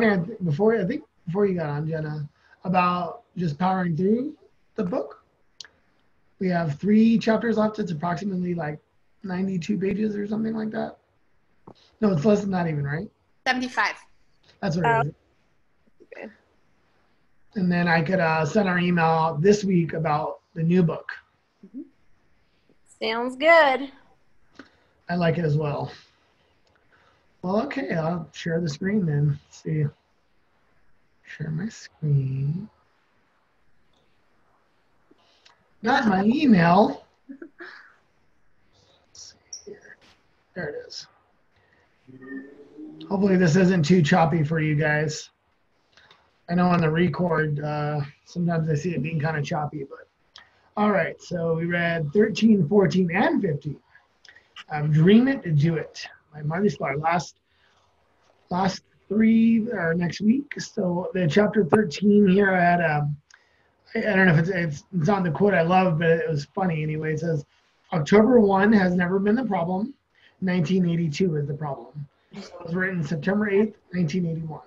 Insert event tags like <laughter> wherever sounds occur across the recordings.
talking before I think before you got on Jenna about just powering through the book. We have three chapters left. It's approximately like 92 pages or something like that. No, it's less than that even, right? 75. That's what it is. Okay. And then I could uh, send our email this week about the new book. Mm-hmm. Sounds good. I like it as well. Well, okay, I'll share the screen then. Let's see. Share my screen. Not my email. There it is. Hopefully this isn't too choppy for you guys. I know on the record, uh, sometimes I see it being kind of choppy, but all right. So we read 13, 14, and 15. Um, Dream It, Do It by Marty Sklar. Last, last three or next week. So the chapter 13 here, I had, um, I don't know if it's, it's, it's on the quote I love, but it was funny anyway. It says, October 1 has never been the problem. 1982 is the problem. So it was written September 8th, 1981.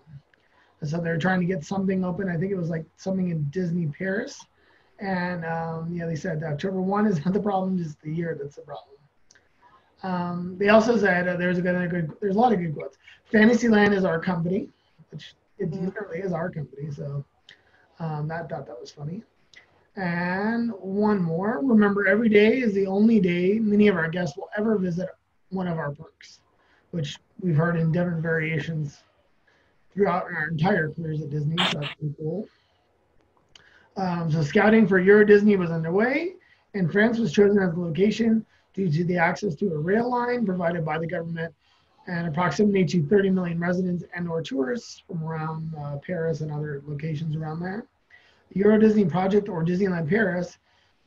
And so they're trying to get something open. I think it was like something in Disney Paris. And um, yeah, they said October 1 is not the problem, just the year that's the problem. Um, they also said uh, there's a good, a good, there's a lot of good quotes. Fantasyland is our company, which it mm-hmm. literally is our company. So um, that thought that was funny. And one more. Remember, every day is the only day many of our guests will ever visit one of our parks, which we've heard in different variations throughout our entire careers at Disney. So that's pretty cool. Um, so scouting for Euro Disney was underway, and France was chosen as the location due to the access to a rail line provided by the government and proximity to 30 million residents and or tourists from around uh, Paris and other locations around there. The Euro Disney project or Disneyland Paris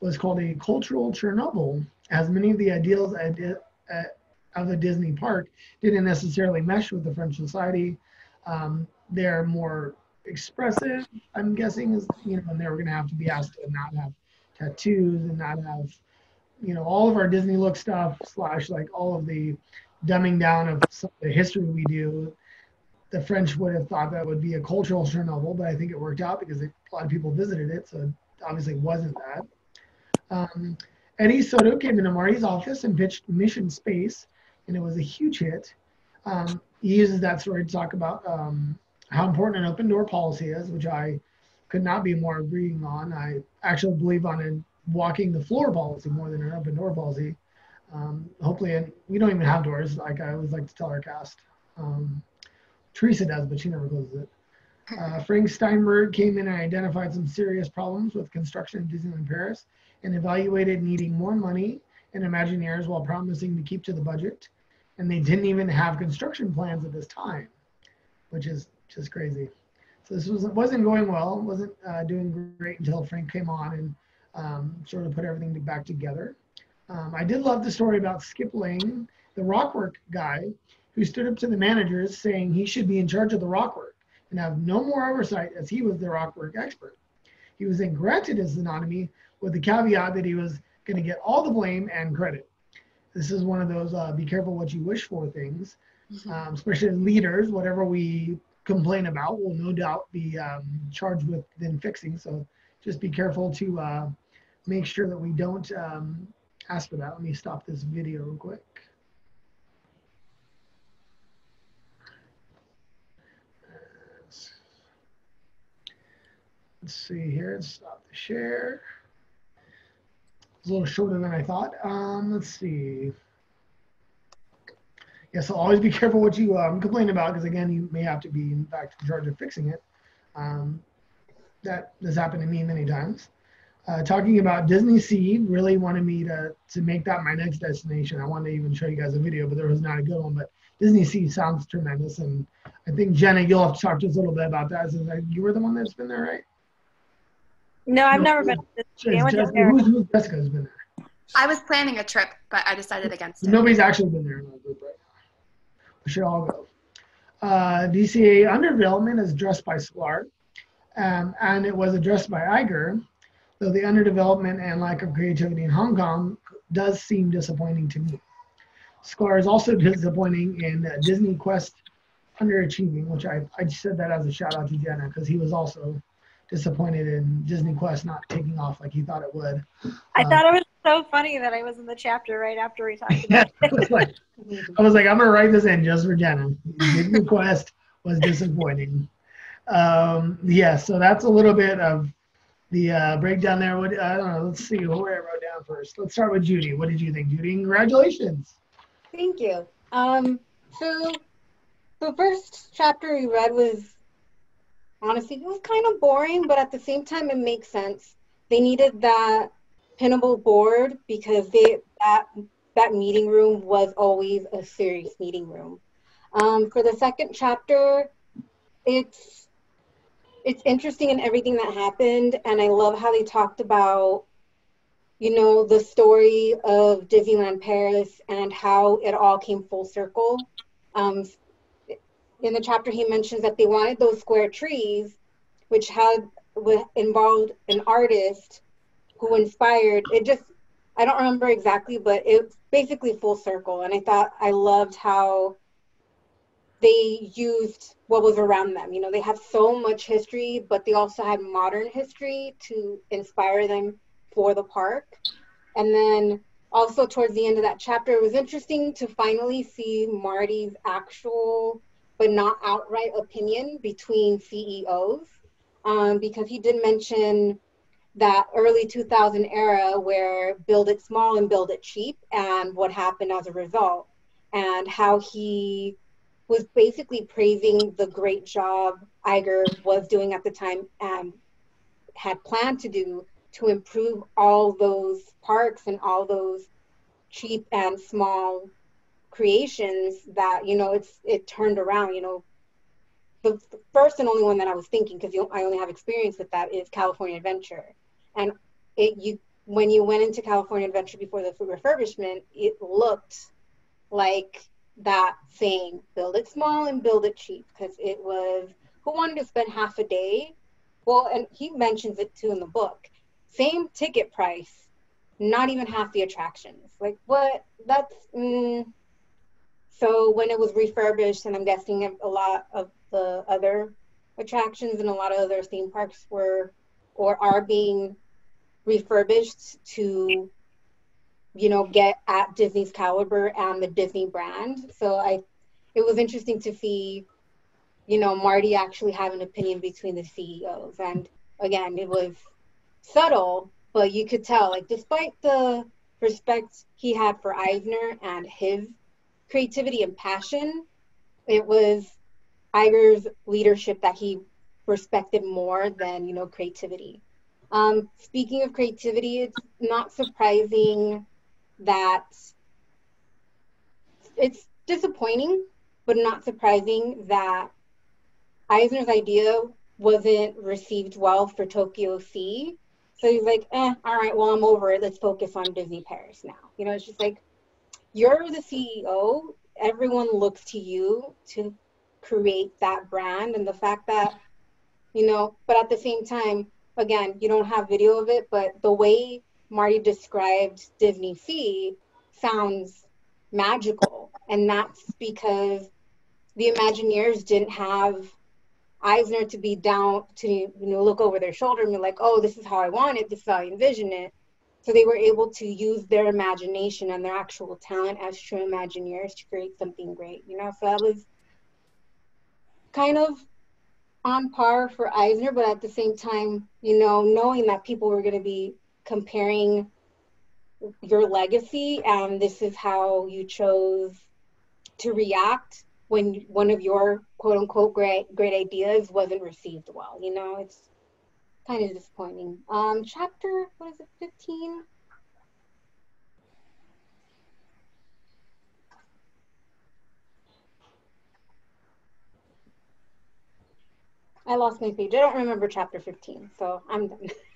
was called a cultural Chernobyl as many of the ideals of the Disney park didn't necessarily mesh with the French society. Um, they're more expressive, I'm guessing, is you know, and they were going to have to be asked to not have tattoos and not have, you know, all of our Disney look stuff slash like all of the dumbing down of some of the history we do. The French would have thought that would be a cultural Chernobyl, but I think it worked out because it, a lot of people visited it, so it obviously wasn't that. Um, Eddie Sotto came into Marty's office and pitched Mission Space, and it was a huge hit. Um, he uses that story to talk about um, how important an open door policy is, which I could not be more agreeing on. I actually believe on a walking the floor policy more than an open door policy. Um, hopefully, and we don't even have doors, like I always like to tell our cast. Um, Teresa does, but she never closes it. Uh, Frank Steinberg came in and identified some serious problems with construction in Disneyland Paris and evaluated needing more money and Imagineers while promising to keep to the budget. And they didn't even have construction plans at this time, which is just crazy. So this was, wasn't going well, wasn't uh, doing great until Frank came on and um, sort of put everything back together. Um, I did love the story about Skip Lange, the rockwork guy, who stood up to the managers saying he should be in charge of the rockwork and have no more oversight as he was the rockwork expert. He was then granted his anonymity with the caveat that he was going to get all the blame and credit. This is one of those uh, be careful what you wish for things, mm-hmm. um, especially leaders, whatever we complain about will no doubt be um, charged with then fixing. So just be careful to uh, make sure that we don't um, ask for that. Let me stop this video real quick. Let's see here, let's stop the share. It's a little shorter than I thought. Um, let's see. Yeah, so always be careful what you um, complain about because again, you may have to be in fact in charge of fixing it. Um, that has happened to me many times uh, talking about Disney Sea. Really wanted me to to make that my next destination. I wanted to even show you guys a video, but there was not a good one. But Disney Sea sounds tremendous, and I think Jenna, you'll have to talk to us a little bit about that. Since you were the one that's been there, right? No, I've no, never been. Jessica, who's, who's Jessica's been there? I was planning a trip, but I decided against it. Nobody's actually been there in our group right now. We should all go. Uh, DCA underdevelopment is addressed by Sklar, um, and it was addressed by Iger though the underdevelopment and lack of creativity in Hong Kong does seem disappointing to me. Sklar is also <laughs> disappointing in uh, Disney Quest underachieving, which I, I said that as a shout out to Jenna because he was also disappointed in Disney Quest not taking off like he thought it would. I uh, thought it was so funny that I was in the chapter right after we talked about <laughs> yeah, it. Was like, I was like, I'm gonna write this in just for Jenna. Disney Quest was disappointing. Um, yeah, so that's a little bit of the uh, breakdown there. What I don't know. Let's see where I wrote down first. Let's start with Judy. What did you think, Judy? Congratulations. Thank you. Um, so the first chapter we read was honestly it was kind of boring, but at the same time it makes sense. They needed that pinnable board because they that that meeting room was always a serious meeting room. Um, for the second chapter, it's it's interesting in everything that happened, and I love how they talked about, you know, the story of Disneyland Paris and how it all came full circle. Um, in the chapter, he mentions that they wanted those square trees, which had involved an artist who inspired it. Just I don't remember exactly, but it's basically full circle. And I thought I loved how they used what was around them. You know, they have so much history, but they also had modern history to inspire them for the park. And then also towards the end of that chapter, it was interesting to finally see Marty's actual but not outright opinion between CEOs um, because he did mention that early 2000 era where build it small and build it cheap and what happened as a result and how he was basically praising the great job Iger was doing at the time and had planned to do to improve all those parks and all those cheap and small creations that you know it's it turned around you know. The first and only one that i was thinking because i only have experience with that is california adventure. And it you when you went into california adventure before the refurbishment it looked like that saying build it small and build it cheap because it was who wanted to spend half a day? Well and he mentions it too in the book. Same ticket price not even half the attractions. Like what? That's mm, so when it was refurbished, and I'm guessing a lot of the other attractions and a lot of other theme parks were or are being refurbished to, you know, get at Disney's caliber and the Disney brand. So I, it was interesting to see, you know, Marty actually have an opinion between the CEOs. And again, it was subtle, but you could tell, like, despite the respect he had for Eisner and his creativity and passion. It was Iger's leadership that he respected more than you know creativity. Um, speaking of creativity, it's not surprising that it's disappointing, but not surprising that Eisner's idea wasn't received well for Tokyo Sea. So he's like, eh, all right, well, I'm over it. Let's focus on Disney Paris now. You know, it's just like, you're the CEO. Everyone looks to you to create that brand. And the fact that, you know, but at the same time, again, you don't have video of it, but the way Marty described Disney Sea sounds magical. And that's because the Imagineers didn't have Eisner to be down to you know look over their shoulder and be like, oh, this is how I want it, this is how I envision it. So they were able to use their imagination and their actual talent as true Imagineers to create something great, you know? So that was kind of on par for Eisner, but at the same time, you know, knowing that people were going to be comparing your legacy and this is how you chose to react when one of your quote unquote great great ideas wasn't received well you know it's kind of disappointing. Um, chapter, what is it, 15? I lost my page. I don't remember chapter 15, so I'm done. <laughs>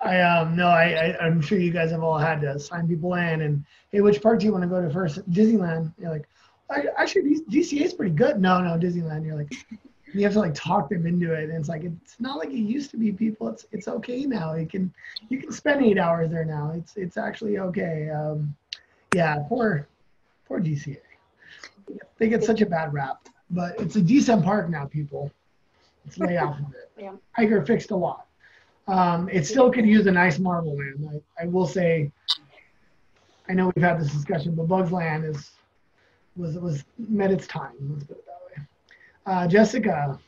I um no, I, I am sure you guys have all had to sign people in and hey, which park do you want to go to first? Disneyland. You're like, actually, DCA is pretty good. No, no, Disneyland. You're like, <laughs> you have to like talk them into it. And it's like it's not like it used to be. People, it's it's okay now. You can you can spend eight hours there now. It's it's actually okay. Um, yeah, poor poor DCA. They get such a bad rap. but it's a decent park now, people. Let's lay off of it. <laughs> Yeah. Iger fixed a lot. Um, it still could use a nice Marvel land. I, I will say, I know we've had this discussion, but Bugs Land is was was met its time. Let's put it that way. Uh, Jessica,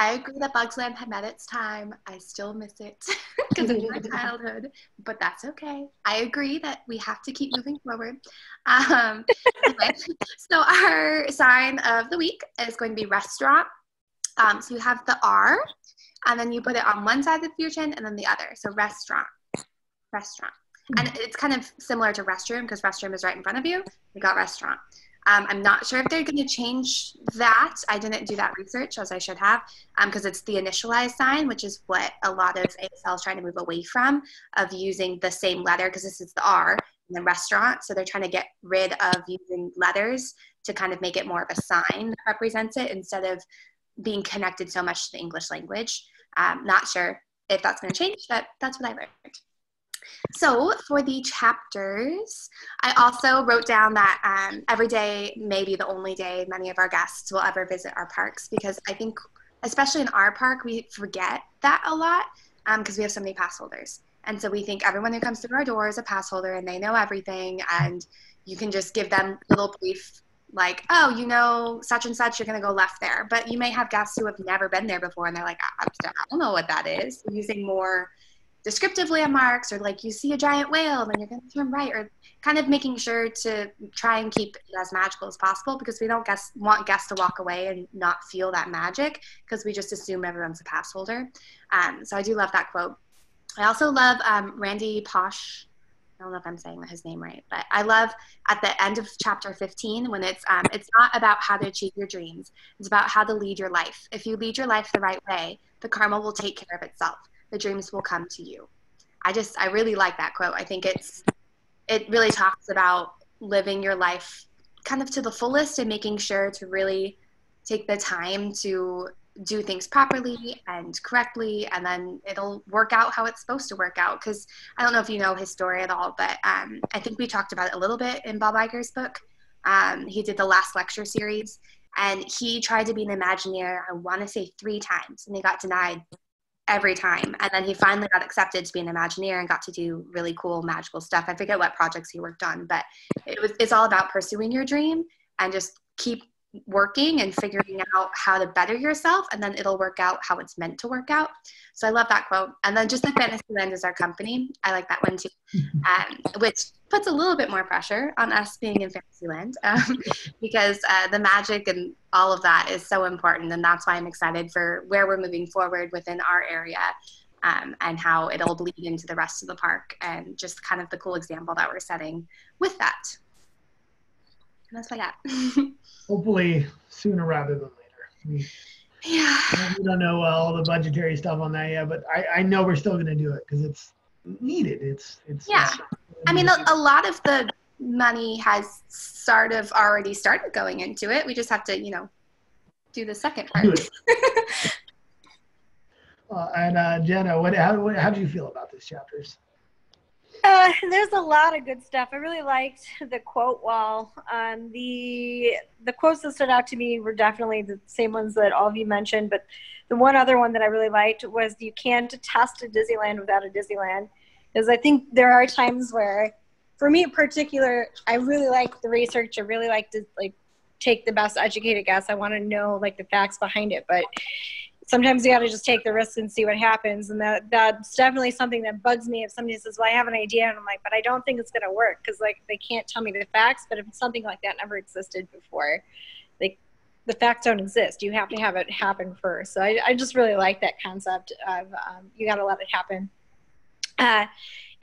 I agree that Bugs Land had met its time. I still miss it <laughs> because of my childhood, but that's okay. I agree that we have to keep moving forward. Um, <laughs> so our sign of the week is going to be restaurant. Um, so you have the R, and then you put it on one side of your chin and then the other. So restaurant, restaurant. And it's kind of similar to restroom because restroom is right in front of you. We got restaurant. Um, I'm not sure if they're going to change that. I didn't do that research as I should have because um, it's the initialized sign, which is what a lot of ASL is trying to move away from of using the same letter because this is the R in the restaurant. So they're trying to get rid of using letters to kind of make it more of a sign that represents it instead of being connected so much to the English language. Um, not sure if that's going to change, but that's what I learned. So for the chapters, I also wrote down that um, every day may be the only day many of our guests will ever visit our parks because I think, especially in our park, we forget that a lot because um, we have so many pass holders. And so we think everyone who comes through our door is a pass holder and they know everything and you can just give them a little brief like, oh, you know, such and such, you're going to go left there. But you may have guests who have never been there before and they're like, I, don't know what that is. Using more descriptive landmarks or like you see a giant whale then you're going to turn right or kind of making sure to try and keep it as magical as possible because we don't guess, want guests to walk away and not feel that magic because we just assume everyone's a pass holder um, so i do love that quote i also love um, Randy Pausch I don't know if I'm saying his name right, but I love at the end of chapter 15 when it's um, it's not about how to achieve your dreams. It's about how to lead your life. If you lead your life the right way, the karma will take care of itself the dreams will come to you. I just, I really like that quote. I think it's, it really talks about living your life kind of to the fullest and making sure to really take the time to do things properly and correctly and then it'll work out how it's supposed to work out because i don't know if you know his story at all but um, i think we talked about it a little bit in bob Iger's book um, he did the last lecture series and he tried to be an imagineer i want to say three times and he got denied every time. And then he finally got accepted to be an Imagineer and got to do really cool magical stuff. I forget what projects he worked on, but it was it's all about pursuing your dream and just keep working and figuring out how to better yourself and then it'll work out how it's meant to work out. So i love that quote. And then just the fantasyland is our company. I like that one too. <laughs> Um, which puts a little bit more pressure on us being in fantasyland <laughs> um, because uh, the magic and all of that is so important and that's why i'm excited for where we're moving forward within our area um, and how it'll bleed into the rest of the park and just kind of the cool example that we're setting with that that's what I got. <laughs> Hopefully sooner rather than later. We, yeah. We don't know uh, all the budgetary stuff on that yet, but I, I know we're still going to do it because it's needed. It's it's. Yeah. I mean, a, a lot of the money has sort of already started going into it. We just have to, you know, do the second part. <laughs> uh, and uh, Jenna, what how, what, how do you feel about these chapters? Uh, there's a lot of good stuff. I really liked the quote wall. Um, the the quotes that stood out to me were definitely the same ones that all of you mentioned, but the one other one that I really liked was you can't test a Disneyland without a Disneyland. Because I think there are times where, for me in particular, I really like the research. I really like to like take the best educated guess. I want to know like the facts behind it, but sometimes you got to just take the risk and see what happens. And that that's definitely something that bugs me. If somebody says, "Well, I have an idea," and I'm like, "But I don't think it's going to work," because like they can't tell me the facts. But if something like that never existed before, like the facts don't exist. You have to have it happen first. So I, I just really like that concept of um, you got to let it happen. Uh,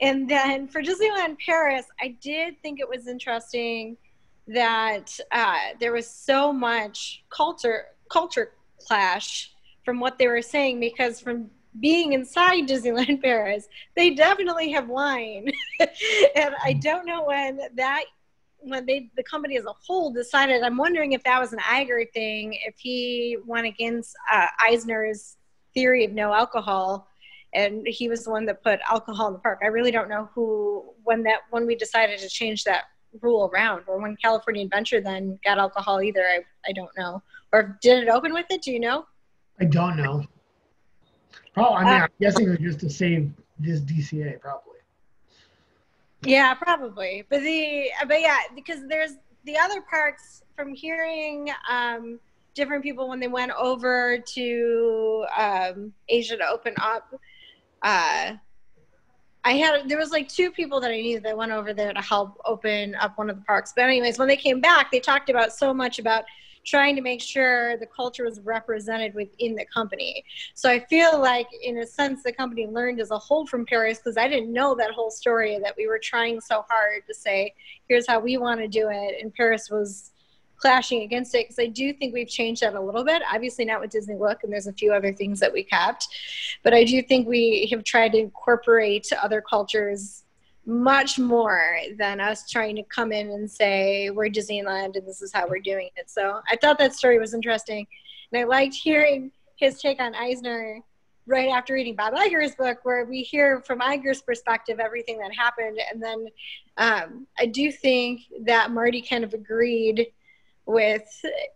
and then for Disneyland Paris, I did think it was interesting that uh, there was so much culture culture clash from what they were saying because from being inside Disneyland <laughs> Paris, they definitely have wine. <laughs> and I don't know when that when they the company as a whole decided i'm wondering if that was an Iger thing if he went against uh, eisner's theory of no alcohol and he was the one that put alcohol in the park i really don't know who when that when we decided to change that rule around, or when California Adventure then got alcohol either. I I don't know. Or did it open with it? Do you know? I don't know. Probably. I mean, Uh, I'm guessing it was just to save this DCA, probably. Yeah, probably. But the but yeah, because there's the other parts from hearing um, different people when they went over to um, Asia to open up. Uh, I had there was like two people that I knew that went over there to help open up one of the parks. But anyways, when they came back, they talked about so much about trying to make sure the culture was represented within the company. So I feel like, in a sense, the company learned as a whole from Paris because I didn't know that whole story that we were trying so hard to say, here's how we want to do it. And Paris was clashing against it because I do think we've changed that a little bit. Obviously, not with Disney Look, and there's a few other things that we kept. But I do think we have tried to incorporate other cultures much more than us trying to come in and say we're Disneyland and this is how we're doing it. So I thought that story was interesting, and I liked hearing his take on Eisner right after reading Bob Iger's book, where we hear from Iger's perspective everything that happened, and then um, I do think that Marty kind of agreed with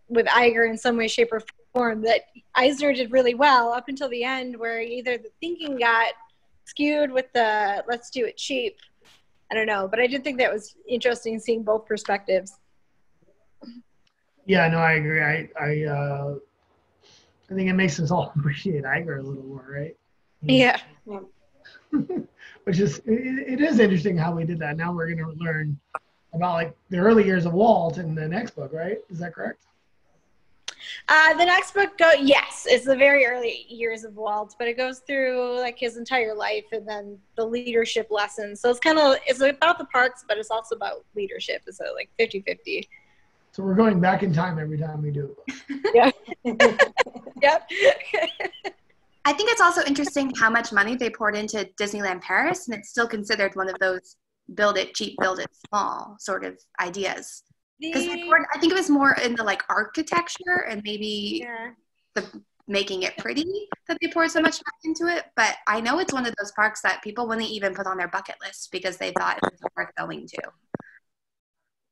with Iger in some way, shape, or form that Eisner did really well up until the end, where either the thinking got skewed with the let's do it cheap I don't know, but I did think that was interesting seeing both perspectives. Yeah, no, I agree. I, I, uh, I think it makes us all <laughs> appreciate Iger a little more, right? Yeah. <laughs> Which is, it, it is interesting how we did that. Now we're going to learn about like the early years of Walt in the next book, right? Is that correct? Uh, the next book go yes, it's the very early years of Walt, but it goes through like his entire life and then the leadership lessons. So it's kind of it's about the parks, but it's also about leadership. It's like 50-50. So we're going back in time every time we do <laughs> yeah. <laughs> Yep. <laughs> I think it's also interesting how much money they poured into Disneyland Paris, and it's still considered one of those build it cheap, build it small sort of ideas. Because I think it was more in the like architecture and maybe yeah. the making it pretty that they poured so much money into it. But I know it's one of those parks that people wouldn't even put on their bucket list because they thought it was worth going to.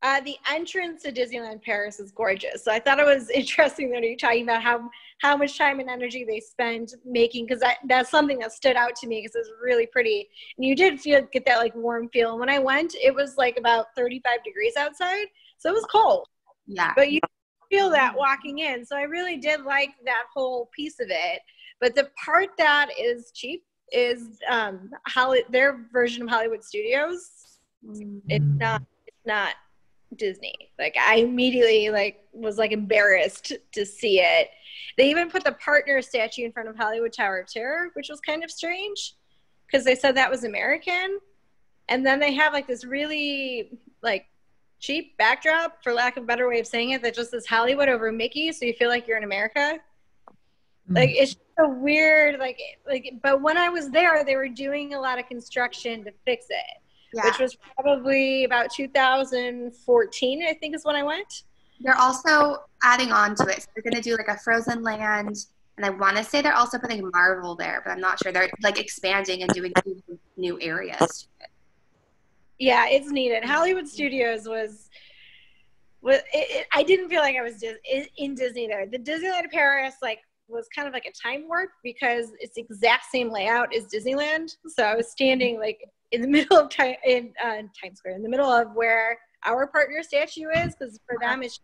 Uh, the entrance to Disneyland Paris is gorgeous. So I thought it was <laughs> interesting that you're talking about how how much time and energy they spend making because that, that's something that stood out to me because it's really pretty and you did feel get that like warm feel. And when I went, it was like about 35 degrees outside, so it was cold, Yeah. but you feel that walking in. So I really did like that whole piece of it. But the part that is cheap is um, Holly, their version of Hollywood Studios. It's Mm. not. It's not Disney. Like I immediately like was like embarrassed to see it. They even put the partner statue in front of Hollywood Tower of Terror, which was kind of strange because they said that was American. And then they have like this really like cheap backdrop, for lack of a better way of saying it, that just says Hollywood over Mickey, so you feel like you're in America. Mm-hmm. Like it's just a weird like like. But when I was there, they were doing a lot of construction to fix it Yeah. which was probably about 2014, I think is when I went. They're also adding on to it. So they're going to do like a Frozen Land. And I want to say they're also putting Marvel there, but I'm not sure. They're like expanding and doing new- new areas. Yeah, it's needed. Hollywood Studios was, was it, it, I didn't feel like I was Dis- in, Disney there. The Disneyland Paris like was kind of like a time warp because it's the exact same layout as Disneyland. So I was standing like in the <laughs> middle of time in uh, Times Square, in the middle of where our partner statue is, because for them it's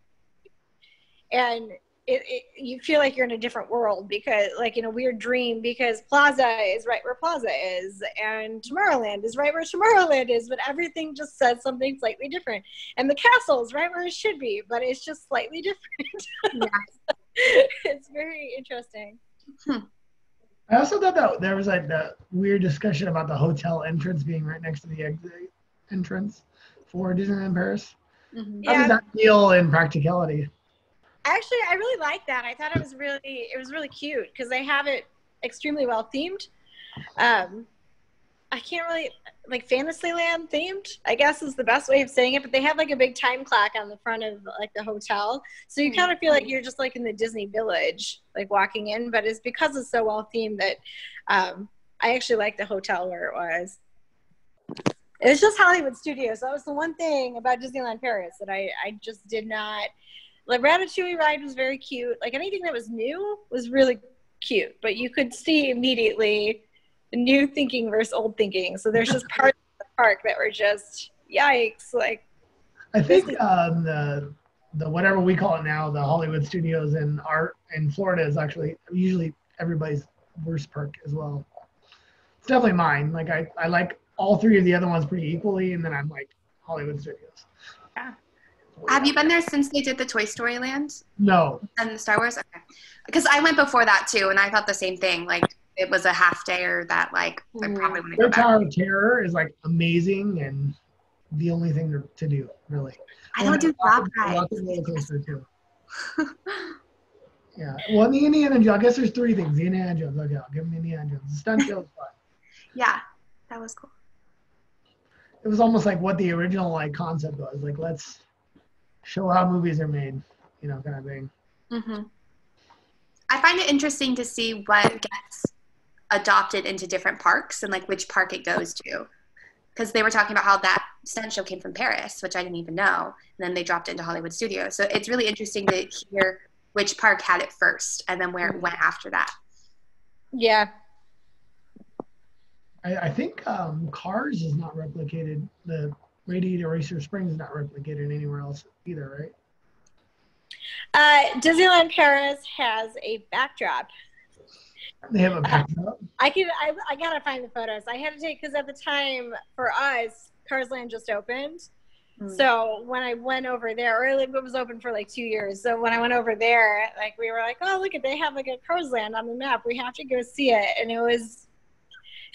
and it, it, you feel like you're in a different world because like in a weird dream because plaza is right where plaza is and tomorrowland is right where tomorrowland is but everything just says something slightly different. And the castle is right where it should be but it's just slightly <laughs> different. <laughs> It's very interesting. Hmm. I also thought that there was like the weird discussion about the hotel entrance being right next to the exit entrance for Disneyland Paris. Mm-hmm. How yeah. does that feel in practicality? Actually i really like that. I thought it was really it was really cute because they have it extremely well themed. Um i can't really like fantasyland themed i guess is the best way of saying it but they have like a big time clock on the front of like the hotel. So you kind of feel like you're just like in the disney village like walking in but it's because it's so well themed that um i actually like the hotel where it was. It was just Hollywood Studios. That was the one thing about Disneyland Paris that I, I just did not like. Ratatouille ride was very cute. Like anything that was new was really cute, but you could see immediately the new thinking versus old thinking. So there's just <laughs> parts of the park that were just yikes. Like I think um, the the whatever we call it now, the Hollywood Studios in art in Florida is actually usually everybody's worst park as well. It's definitely mine. Like I, I like all three of the other ones pretty equally, and then I'm like Hollywood Studios. Yeah. Have you been there since they did the Toy Story Land No, and the Star Wars? Okay. Because I went before that too, and I thought the same thing. Like it was a half day or that. Like I probably to their go back. Tower of Terror is like amazing and the only thing to, to do really. I don't do drop Lots of rides. roller coaster too. <laughs> Yeah. Well, the Indiana Jones. I guess there's three things. The Indiana Jones. Okay, I'll give them the Indiana Jones. The stunt show was fun. yeah, that was cool. It was almost like what the original like concept was. Like let's show how movies are made. You know, kind of thing. hmm I find it interesting to see what gets adopted into different parks and like which park it goes to. Because they were talking about how that stunt show came from Paris, which I didn't even know. And then they dropped it into Hollywood Studios. So it's really interesting to hear which park had it first and then where it went after that. yeah, I, I think um, Cars is not replicated. The Radiator Racer Springs is not replicated anywhere else either, right? uh, Disneyland Paris has a backdrop. They have a backdrop. I can I, I gotta find the photos. I had to take because at the time for us, Cars Land just opened. Mm. So when I went over there, or it was open for like two years. So when I went over there, like we were like, oh look at they have like a Cars Land on the map. We have to go see it, and it was. <laughs>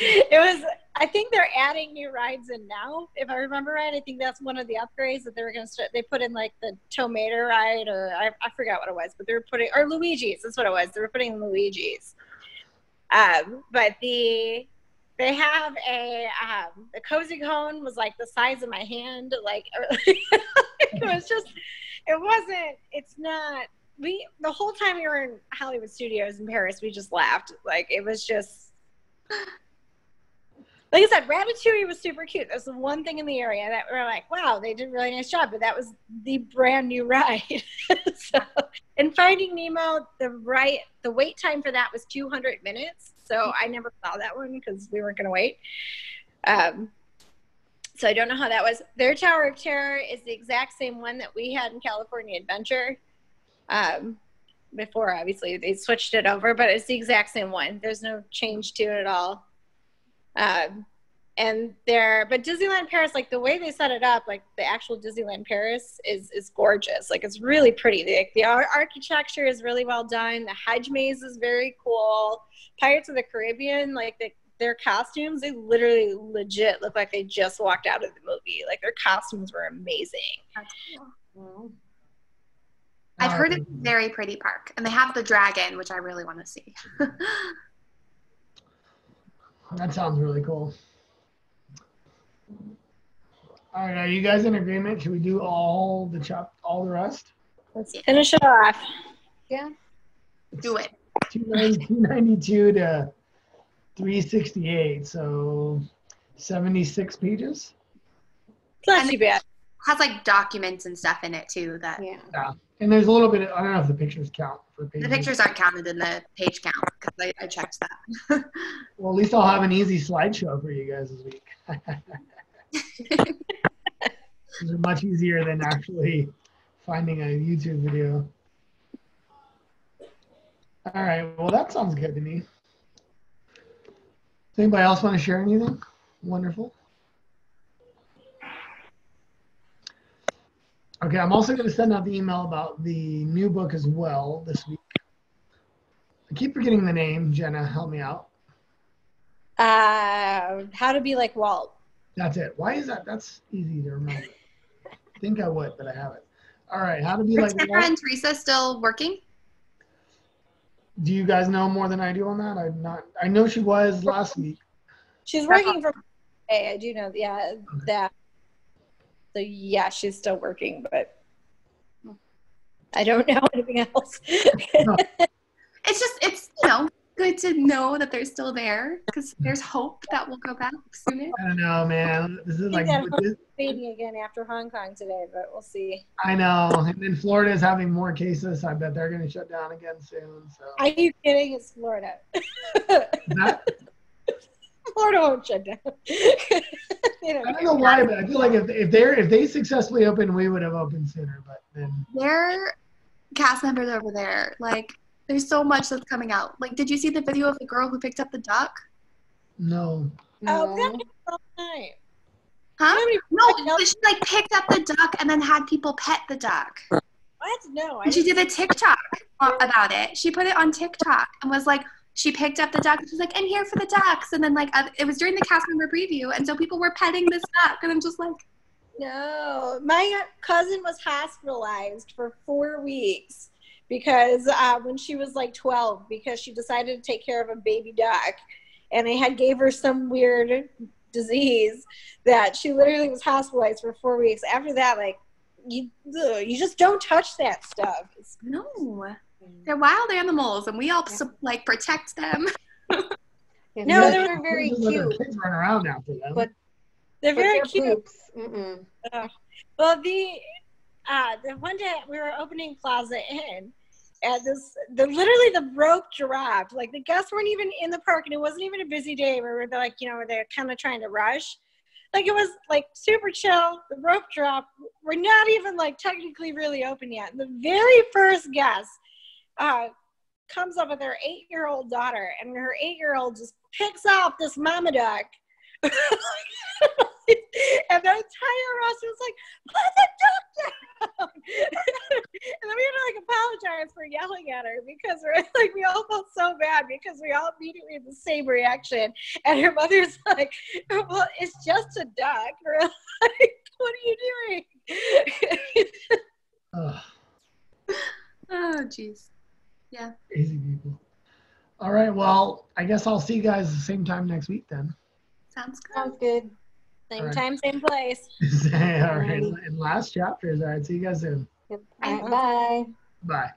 it was. I think they're adding new rides in now, if I remember right. I think that's one of the upgrades that they were going to start. They put in like the Tomato ride, or I, I forgot what it was, but they were putting or Luigi's. That's what it was. They were putting Luigi's. Um, but the they have a um, the cozy cone was like the size of my hand, like <laughs> it was just it wasn't. It's not. We the whole time we were in Hollywood Studios in Paris, we just laughed. Like it was just. Like I said, Ratatouille was super cute. That's the one thing in the area that we are like, wow, they did a really nice job. But that was the brand new <laughs> ride. so, and Finding Nemo, the right, the wait time for that was 200 minutes. So I never saw that one because we weren't going to wait. Um, so I don't know how that was. Their Tower of Terror is the exact same one that we had in California Adventure. Um, before, obviously, they switched it over, but it's the exact same one. There's no change to it at all. Um, and there, but Disneyland Paris, like the way they set it up, like the actual Disneyland Paris is is gorgeous. Like it's really pretty. The, the architecture is really well done. The hedge maze is very cool. Pirates of the Caribbean, like the, their costumes, they literally legit look like they just walked out of the movie. Like their costumes were amazing. That's cool. I've heard it's a very pretty park, and they have the dragon, which I really want to see. <laughs> That sounds really cool. All right, are you guys in agreement? Should we do all the chop, all the rest? Let's finish it off. Yeah. Do it. 292 to 368, so 76 pages. It's not too bad. Has like documents and stuff in it too. That Yeah. Yeah, and there's a little bit. Of, I don't know if the pictures count for pages. the pictures aren't counted in the page count because I, I checked that. <laughs> Well, at least I'll have an easy slideshow for you guys this week. <laughs> These are much easier than actually finding a YouTube video. All right, well, that sounds good to me. Does anybody else want to share anything? Wonderful. Okay, I'm also going to send out the email about the new book as well this week. I keep forgetting the name. Jenna, help me out. Uh, how to be like Walt. That's it. Why is that? That's easy to remember. I think I would, but I haven't. All right, how to be Are like. Tara and Teresa still working? Do you guys know more than I do on that? I'm not. I know she was last week. She's working from. Hey, I do know. Yeah, that. So yeah, she's still working, but I don't know <laughs> anything else. It's just it's you know good good to know that they're still there because there's hope that we'll go back soon. I don't know, man. This is like Yeah. this- Fading again after Hong Kong today, but we'll see. I know. And then Florida is having more cases. I bet they're going to shut down again soon. So Are you kidding? It's Florida. <laughs> that, Florida won't shut down. <laughs> They don't I don't know why, but I feel like if if they're if they successfully open, we would have opened sooner. But then Their cast members over there, like, there's so much that's coming out. Like, did you see the video of the girl who picked up the duck? no. Oh, No. that was all night. Huh? No, she like picked up the duck and then had people pet the duck. What? No. I And she did a TikTok about it. She put it on TikTok and was like, she picked up the duck. and She's like, I'm here for the ducks. And then like it was during the cast member preview, and so people were petting this duck, and I'm just like, No, my cousin was hospitalized for four weeks because uh, when she was like 12, because she decided to take care of a baby duck, and they had gave her some weird disease that she literally was hospitalized for four weeks. After that, like you, ugh, you just don't touch that stuff. It's, no, they're wild animals, and we all sup- like protect them. <laughs> Yeah, No, they're are very Just let our cute. Kids run around after them. But- they're but very cute. poops. Well, the uh, the one day we were opening Plaza Inn, and this the literally the rope dropped. Like the guests weren't even in the park, and it wasn't even a busy day. Where they're like, you know, they're kind of trying to rush. Like it was like super chill. The rope dropped. We're not even like technically really open yet. And the very first guest uh, comes up with her eight year old daughter, and her eight year old just picks off this mama duck. <laughs> and the entire roster was like, put the duck down. <laughs> and then we had to like apologize for yelling at her because we're <laughs> like we all felt so bad because we all immediately had the same reaction. And her mother's like, Well, it's just a duck. We're like, what are you doing? Oh, jeez. Crazy people. All right. Well, I guess I'll see you guys the same time next week then. Sounds good. Sounds good. same All right. time, same place. <laughs> all right. And last chapters. All right. See you guys soon. Yep. All right, bye. Bye.